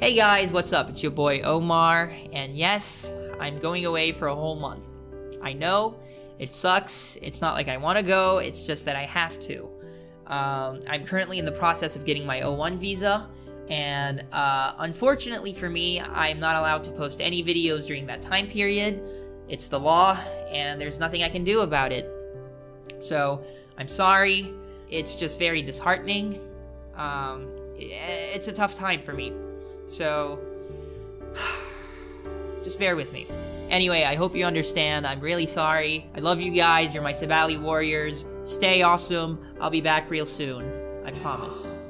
Hey guys, what's up? It's your boy Omar, and yes, I'm going away for a whole month. I know, it sucks. It's not like I want to go, it's just that I have to. Um, I'm currently in the process of getting my O1 visa, and uh, unfortunately for me, I'm not allowed to post any videos during that time period. It's the law, and there's nothing I can do about it. So, I'm sorry. It's just very disheartening. Um, it's a tough time for me. So, just bear with me. Anyway, I hope you understand. I'm really sorry. I love you guys. You're my Sebali warriors. Stay awesome. I'll be back real soon. I promise.